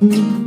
Mm-hmm.